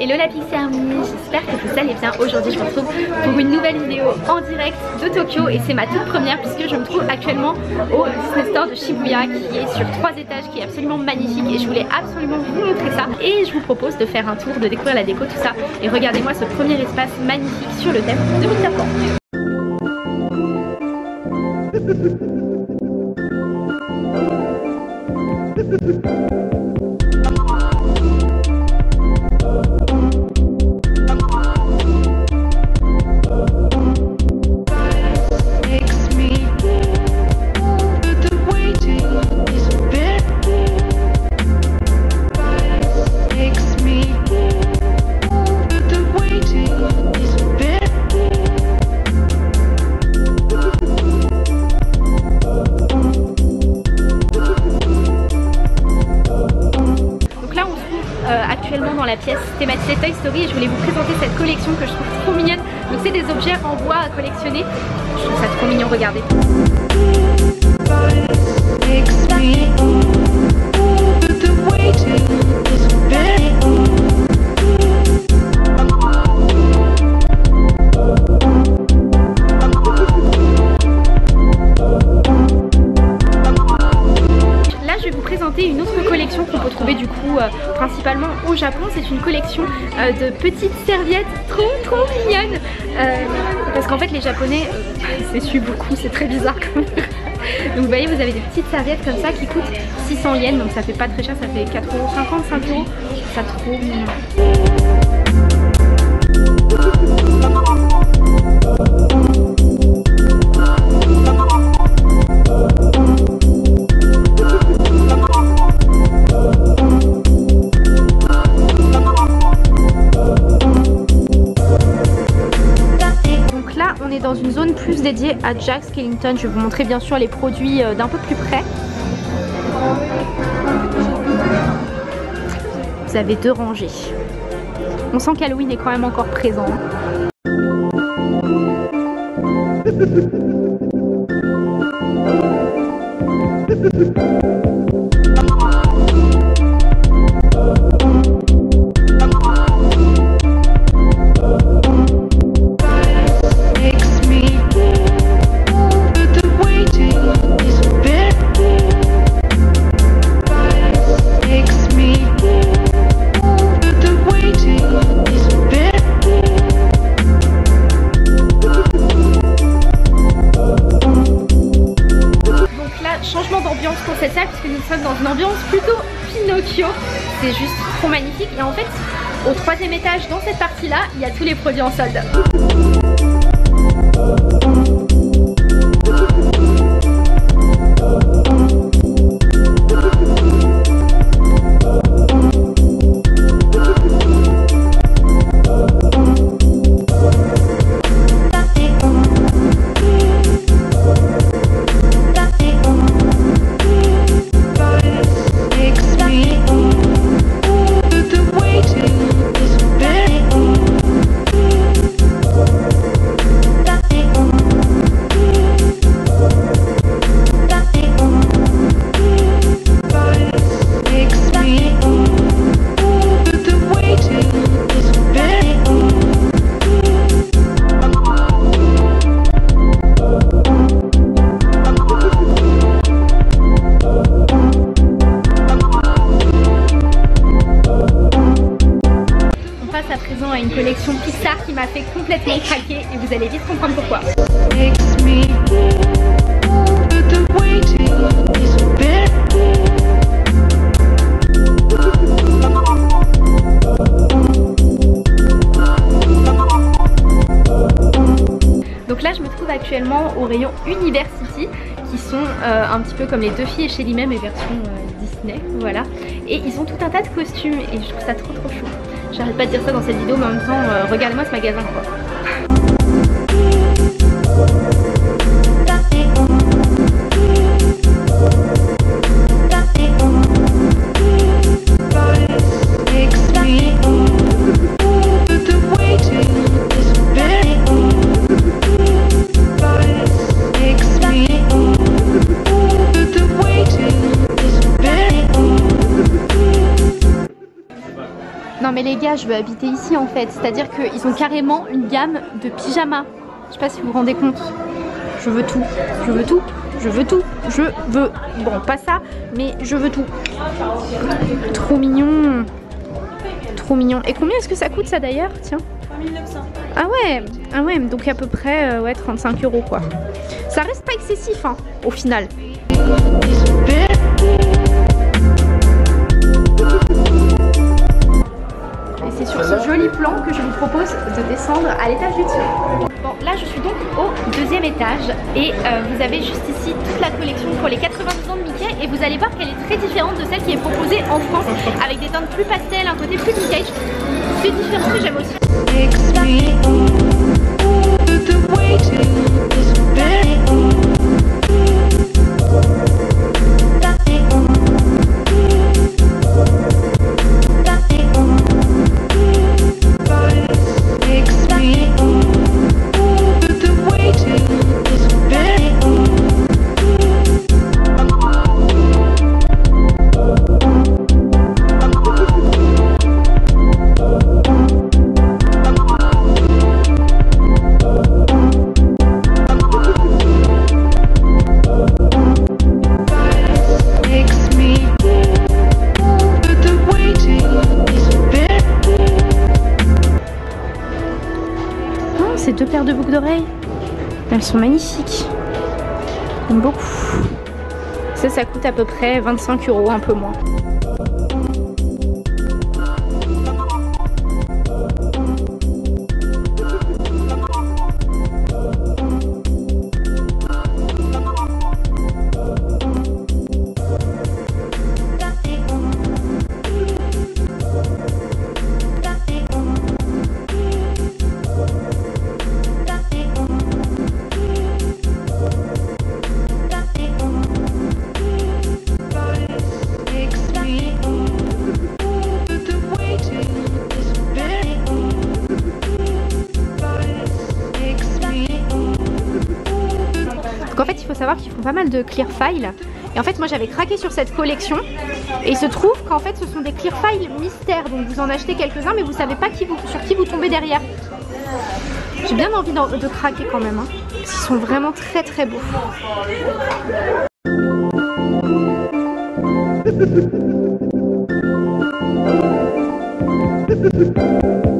Hello la Army, j'espère que vous allez bien. Aujourd'hui je vous retrouve pour une nouvelle vidéo en direct de Tokyo et c'est ma toute première puisque je me trouve actuellement au Disney Store de Shibuya qui est sur trois étages, qui est absolument magnifique et je voulais absolument vous montrer ça. Et je vous propose de faire un tour, de découvrir la déco, tout ça. Et regardez-moi ce premier espace magnifique sur le thème de Peter Pan. Et je voulais vous présenter cette collection que je trouve trop mignonne. Donc c'est des objets en bois à collectionner. Je trouve ça trop mignon, regardez. De petites serviettes trop trop mignonnes. Euh, parce qu'en fait les japonais s'essuient beaucoup, c'est très bizarre Donc vous voyez vous avez des petites serviettes comme ça qui coûtent 600 yens donc ça fait pas très cher, ça fait 4,50€, 5 euros. Ça trop mignon. Plus dédiée à Jack Skellington. Je vais vous montrer bien sûr les produits euh, d'un peu plus près. Vous avez deux rangées. On sent qu'Halloween est quand même encore présent. dans une ambiance plutôt Pinocchio. C'est juste trop magnifique. Et en fait, au troisième étage, dans cette partie-là, il y a tous les produits en solde. Qui m'a fait complètement craquer et vous allez vite comprendre pourquoi. Donc là je me trouve actuellement au rayon University qui sont euh, un petit peu comme les deux filles chez lui-même et version euh, Disney, voilà. Et ils ont tout un tas de costumes et je trouve ça trop trop chou. J'arrête pas de dire ça dans cette vidéo mais en même temps euh, regardez-moi ce magasin quoi. Je veux habiter ici en fait. C'est-à-dire qu'ils ont carrément une gamme de pyjamas. Je sais pas si vous vous rendez compte. Je veux tout. Je veux tout. Je veux tout. Je veux. Bon, pas ça, mais je veux tout. Trop mignon. Trop mignon. Et combien est-ce que ça coûte ça d'ailleurs? Tiens. 1900. Ah ouais, ah ouais, donc à peu près euh, ouais, 35 euros quoi. Ça reste pas excessif hein, au final. C'est sur ce joli plan que je vous propose de descendre à l'étage du dessus. Bon, là je suis donc au deuxième étage et euh, vous avez juste ici toute la collection pour les 90 ans de Mickey et vous allez voir qu'elle est très différente de celle qui est proposée en France avec des teintes plus pastel, un côté plus vintage. C'est différent mais j'aime aussi. Deux paires de boucles d'oreilles. Elles sont magnifiques. J'aime beaucoup. Ça, ça coûte à peu près 25 euros, un peu moins. Savoir qu'ils font pas mal de clear files. Et en fait, moi j'avais craqué sur cette collection. Et il se trouve qu'en fait, ce sont des clear files mystères. Donc vous en achetez quelques-uns, mais vous savez pas qui vous, sur qui vous tombez derrière. J'ai bien envie de, de craquer quand même. Hein, qu'ils sont vraiment très très beaux.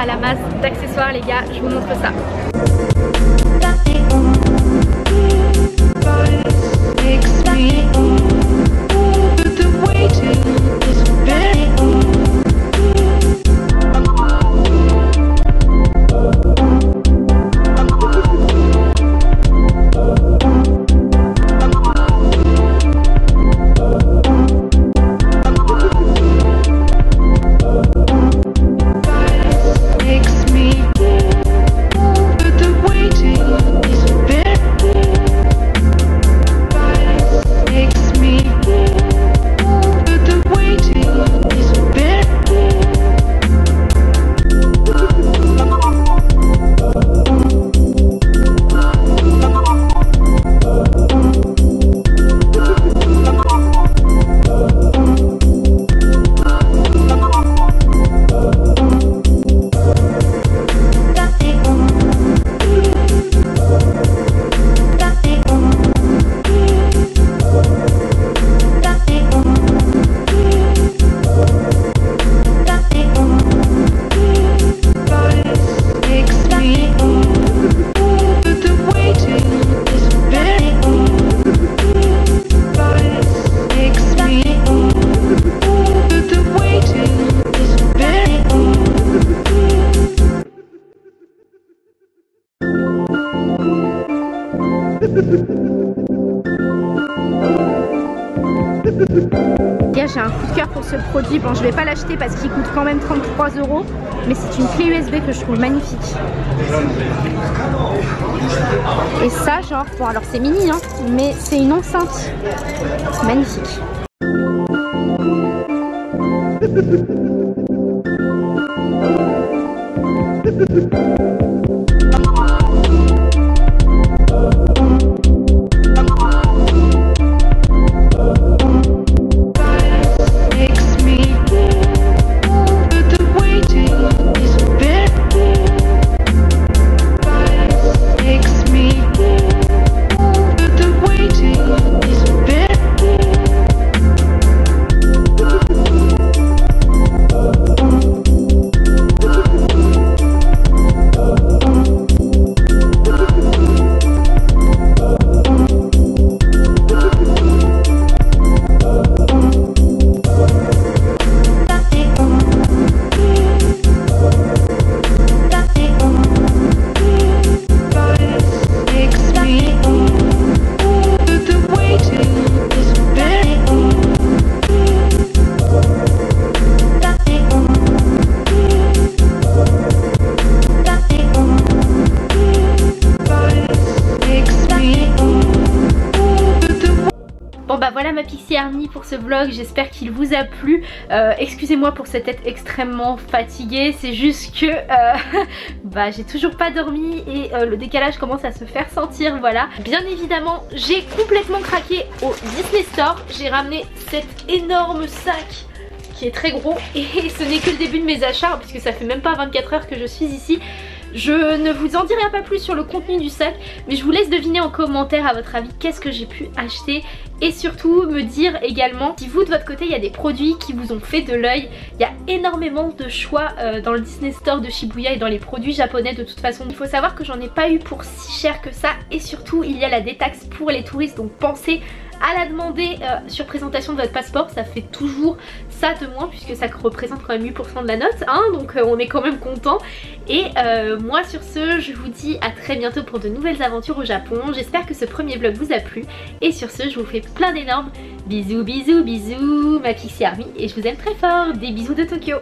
à la masse d'accessoires les gars, je vous montre ça. J'ai un coup de cœur pour ce produit. Bon, je vais pas l'acheter parce qu'il coûte quand même 33 euros, mais c'est une clé USB que je trouve magnifique. Et ça, genre, bon, alors c'est mini, hein, mais c'est une enceinte magnifique. Bah voilà ma Pixie Army pour ce vlog, j'espère qu'il vous a plu. Euh, excusez-moi pour cette tête extrêmement fatiguée, c'est juste que euh, bah j'ai toujours pas dormi et euh, le décalage commence à se faire sentir, voilà. Bien évidemment, j'ai complètement craqué au Disney Store, j'ai ramené cet énorme sac qui est très gros et ce n'est que le début de mes achats puisque ça fait même pas 24 heures que je suis ici. Je ne vous en dirai pas plus sur le contenu du sac, mais je vous laisse deviner en commentaire à votre avis qu'est-ce que j'ai pu acheter et surtout me dire également si vous de votre côté il y a des produits qui vous ont fait de l'œil. Il y a énormément de choix euh, dans le Disney Store de Shibuya et dans les produits japonais de toute façon. Il faut savoir que j'en ai pas eu pour si cher que ça et surtout il y a la détaxe pour les touristes donc pensez à la demander euh, sur présentation de votre passeport ça fait toujours ça de moins puisque ça représente quand même 8% de la note hein, donc euh, on est quand même content. Et euh, moi sur ce je vous dis à très bientôt pour de nouvelles aventures au Japon. J'espère que ce premier vlog vous a plu. Et sur ce je vous fais plein d'énormes bisous bisous bisous ma Pixie Army et je vous aime très fort. Des bisous de Tokyo